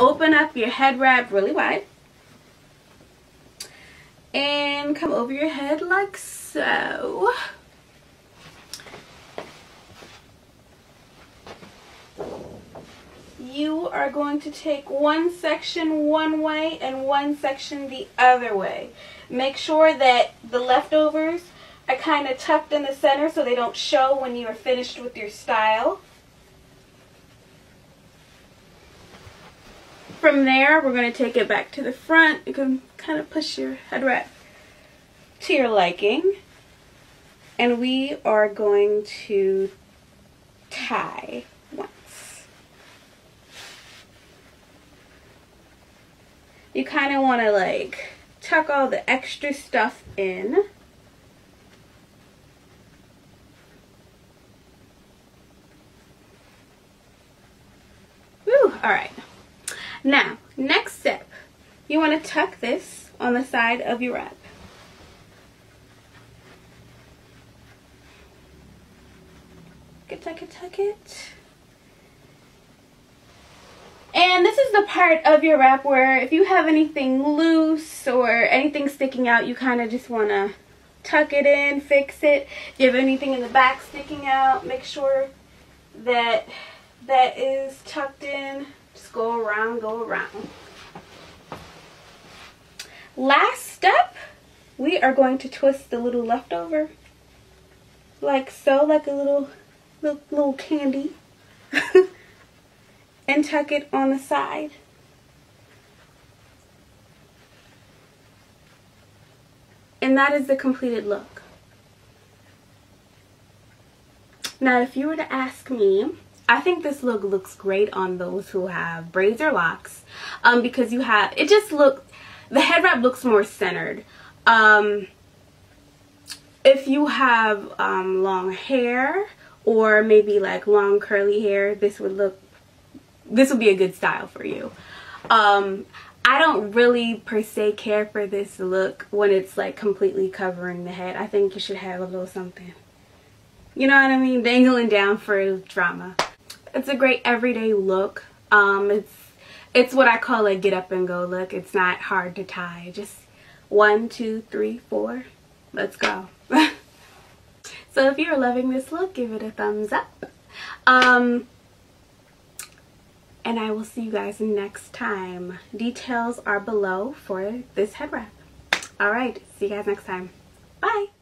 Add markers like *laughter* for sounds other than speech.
open up your head wrap really wide and come over your head like so. You are going to take one section one way and one section the other way. Make sure that the leftovers are kind of tucked in the center so they don't show when you are finished with your style. From there, we're going to take it back to the front. You can kind of push your head wrap to your liking. And we are going to tie once. You kind of want to like tuck all the extra stuff in. Woo, all right. Now, next step, you want to tuck this on the side of your wrap. Get Tuck it, tuck it. And this is the part of your wrap where if you have anything loose or anything sticking out, you kind of just want to tuck it in, fix it. If you have anything in the back sticking out, make sure that that is tucked in. Just go around, go around. Last step, we are going to twist the little leftover like so, like a little, little, little candy. *laughs* and tuck it on the side. And that is the completed look. Now, if you were to ask me, I think this look looks great on those who have braids or locks um, because you have, it just looks, the head wrap looks more centered. Um, if you have um, long hair or maybe like long curly hair, this would look, this would be a good style for you. Um, I don't really per se care for this look when it's like completely covering the head. I think you should have a little something. You know what I mean? Dangling down for drama. It's a great everyday look. Um, it's it's what I call a get up and go look. It's not hard to tie. Just one, two, three, four. Let's go. *laughs* so if you're loving this look, give it a thumbs up. Um, and I will see you guys next time. Details are below for this head wrap. Alright, see you guys next time. Bye!